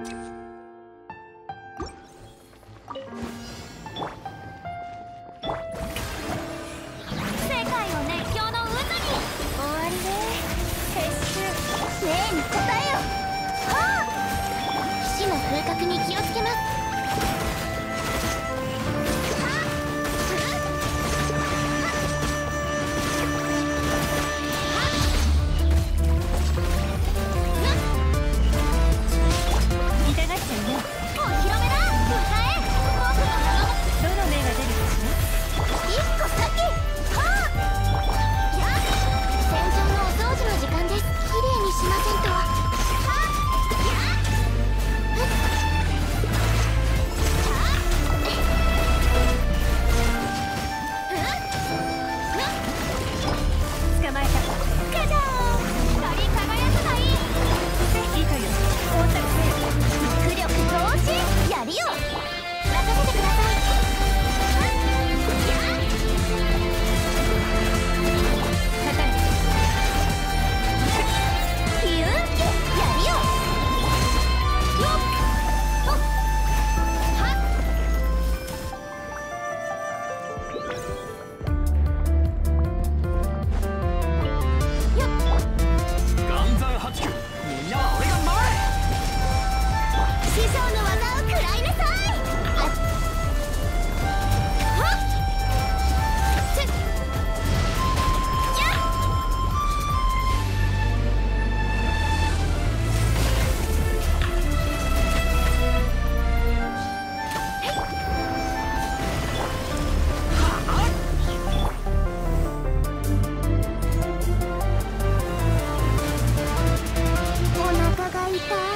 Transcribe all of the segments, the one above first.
世界を熱狂の渦に。終わりね。撤収命に応えたい。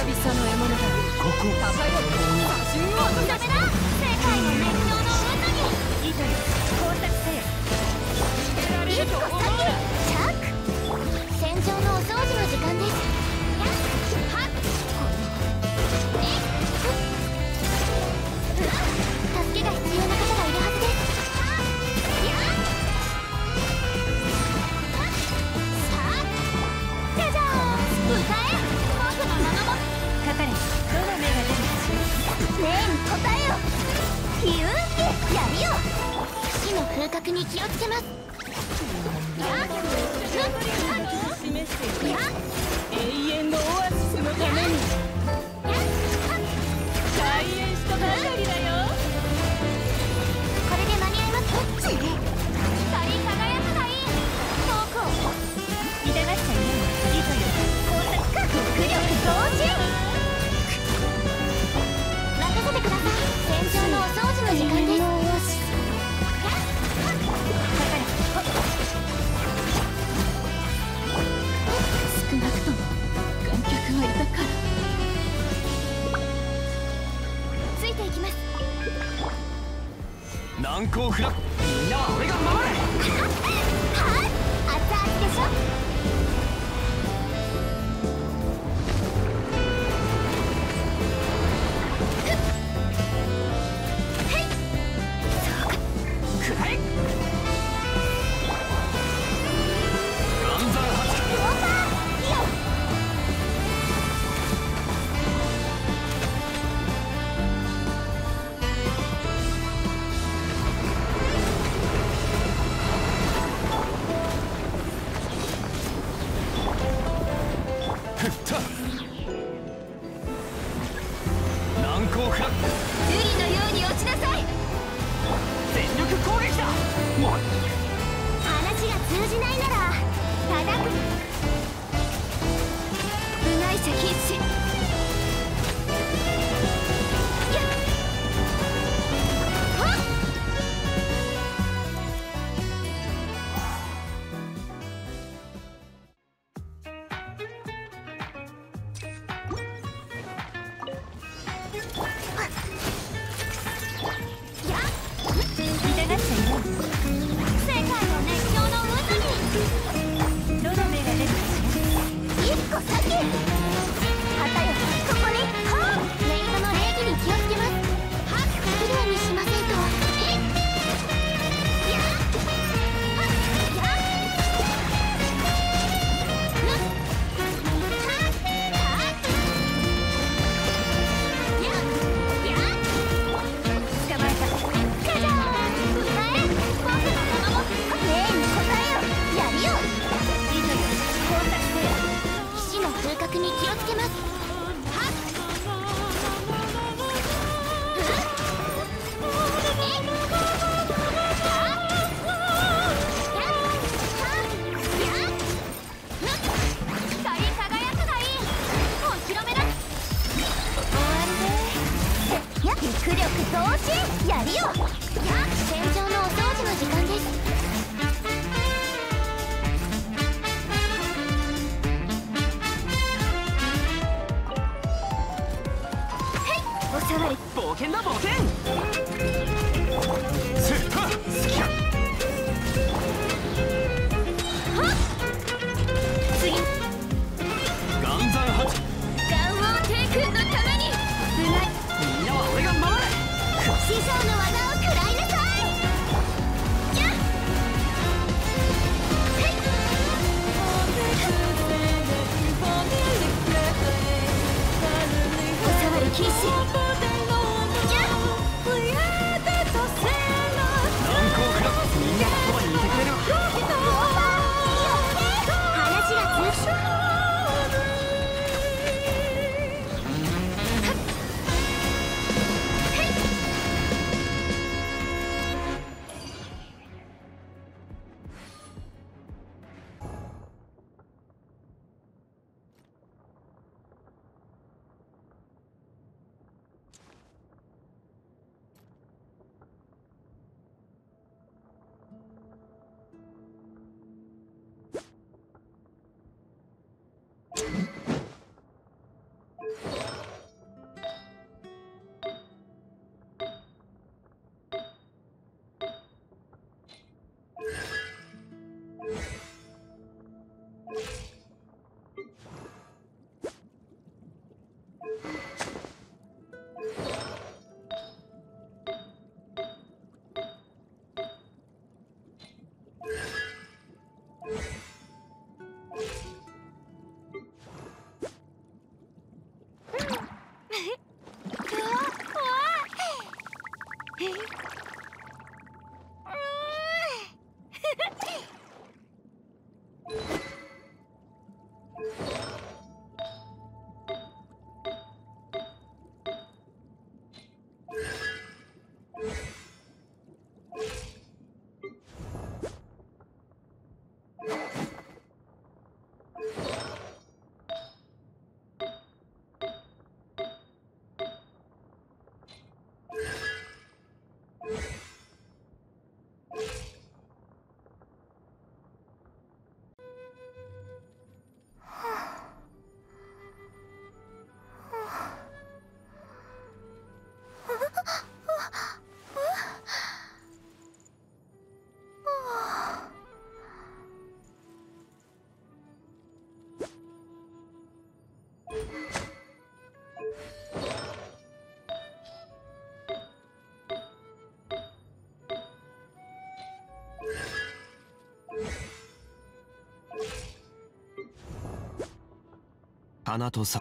の獲物だここ。戦いはこ。うダメだ世界の熱狂の渦にせよ一先戦場のお掃除の時間です難攻不落。みんなは俺が守れ熱々でしょ？難攻か。ユリのように落ちなさい。全力攻撃だ。話が通じないなら叩く。部外者必止冒険だ冒険花とさ